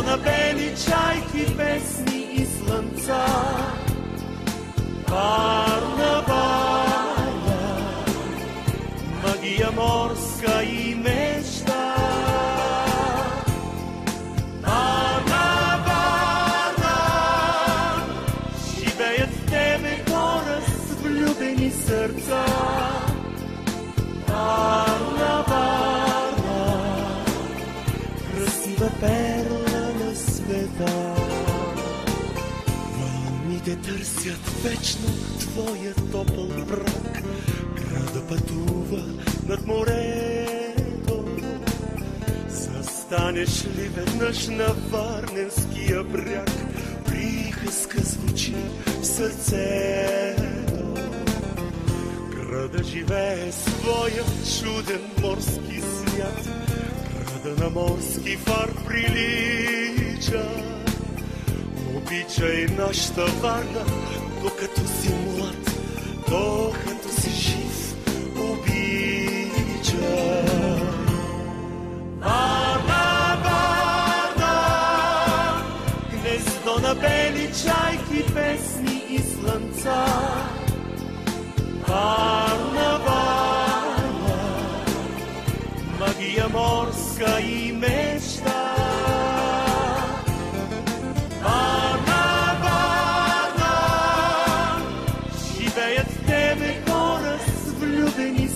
бели чайки, песни и слънца. Варна, Варна, магия морска и мечта. Варна, Варна, живеят в тебе хора с влюбени сърца. Варна, Варна, красива перла света. Вълните търсят вечно твоя топъл брак. Града пътува над морето. Застанеш ли веднъж на Варненския бряг? Приказка звучи в сърцето. Града живее своя чуден морски свят. Града на морски фар прилича. Обичай нашата Варна, докато си млад, докато си жив, обичай. Варна, Варна, гнездо на бели чайки, песни и слънца. Варна, Варна, магия морска и мечта.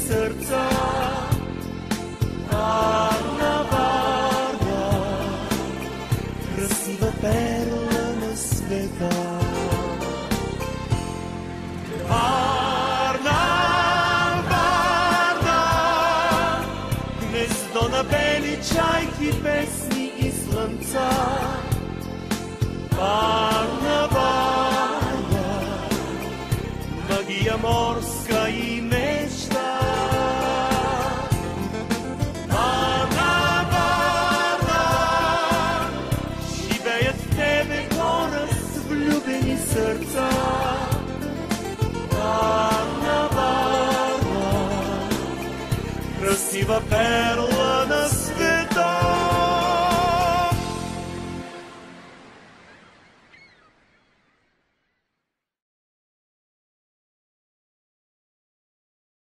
Влюбени сърца. Варна, Варна, красива перла на света. Варна, Варна, гнездо на бели чайки, песни и слънца. Варна, Варна, магия морска и мечта. Влюбени сърца. Варна, Варна,